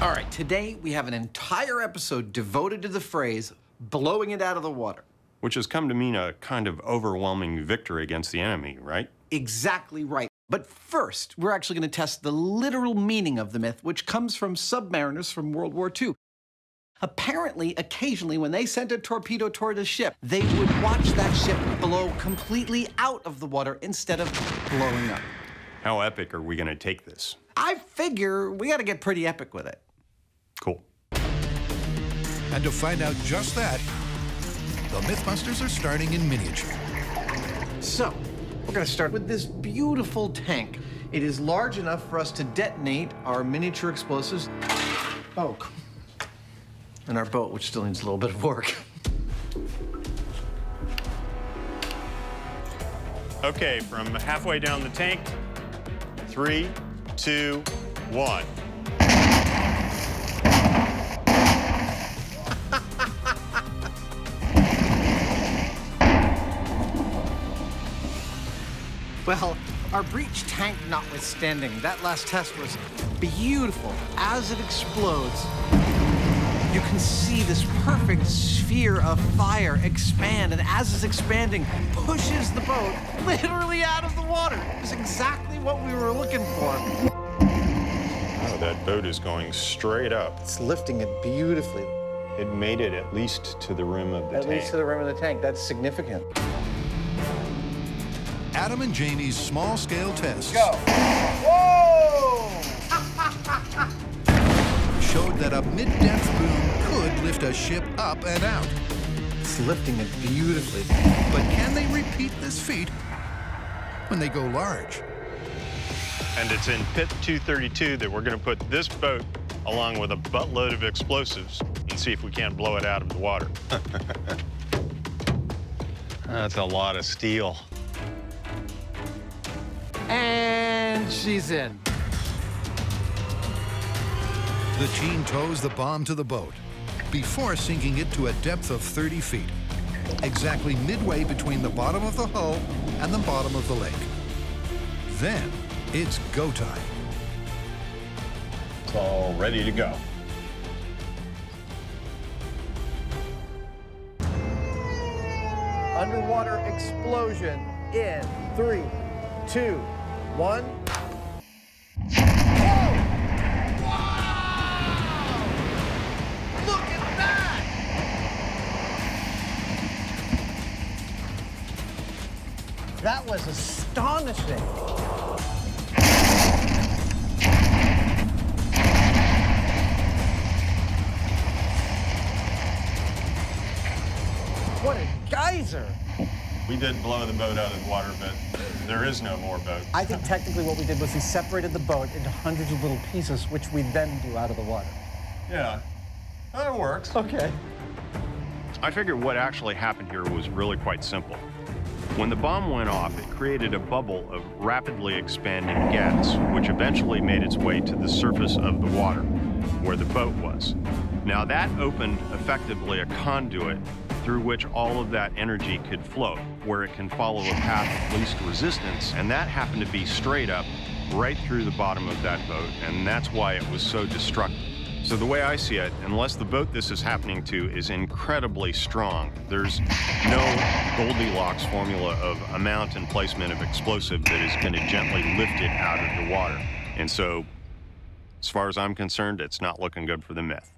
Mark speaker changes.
Speaker 1: All right, today we have an entire episode devoted to the phrase blowing it out of the water.
Speaker 2: Which has come to mean a kind of overwhelming victory against the enemy, right?
Speaker 1: Exactly right. But first, we're actually going to test the literal meaning of the myth, which comes from submariners from World War II. Apparently, occasionally, when they sent a torpedo toward a ship, they would watch that ship blow completely out of the water instead of blowing up.
Speaker 2: How epic are we going to take this?
Speaker 1: I figure we got to get pretty epic with it.
Speaker 2: Cool.
Speaker 3: And to find out just that, the Mythbusters are starting in miniature.
Speaker 1: So, we're going to start with this beautiful tank. It is large enough for us to detonate our miniature explosives. Oh, and our boat, which still needs a little bit of work.
Speaker 2: Okay, from halfway down the tank, three, two, one.
Speaker 1: Well, our breach tank notwithstanding, that last test was beautiful. As it explodes, you can see this perfect sphere of fire expand, and as it's expanding, pushes the boat literally out of the water. It was exactly what we were looking for.
Speaker 2: Oh, that boat is going straight up.
Speaker 1: It's lifting it beautifully.
Speaker 2: It made it at least to the rim of the
Speaker 1: At
Speaker 2: tank.
Speaker 1: At least to the rim of the tank. That's significant.
Speaker 3: Adam and Jamie's small-scale tests
Speaker 1: Whoa!
Speaker 3: showed that a mid-depth boom could lift a ship up and out.
Speaker 1: It's lifting it beautifully.
Speaker 3: But can they repeat this feat when they go large?
Speaker 2: And it's in pit 232 that we're going to put this boat along with a buttload of explosives and see if we can't blow it out of the water. That's a lot of steel.
Speaker 1: And she's in.
Speaker 3: The team tows the bomb to the boat before sinking it to a depth of 30 feet, exactly midway between the bottom of the hull and the bottom of the lake. Then it's go time.
Speaker 2: It's all ready to go.
Speaker 1: Underwater explosion in three, two, one. That was astonishing. What a geyser!
Speaker 2: We did blow the boat out of the water, but there is no more boat.
Speaker 4: I think technically what we did was we separated the boat into hundreds of little pieces, which we then blew out of the water.
Speaker 2: Yeah, that works.
Speaker 4: Okay.
Speaker 2: I figured what actually happened here was really quite simple. When the bomb went off, it created a bubble of rapidly expanding gas, which eventually made its way to the surface of the water, where the boat was. Now that opened effectively a conduit through which all of that energy could flow, where it can follow a path of least resistance, and that happened to be straight up right through the bottom of that boat, and that's why it was so destructive. So the way I see it, unless the boat this is happening to is incredibly strong, there's no Goldilocks formula of amount and placement of explosive that is going to gently lift it out of the water. And so, as far as I'm concerned, it's not looking good for the myth.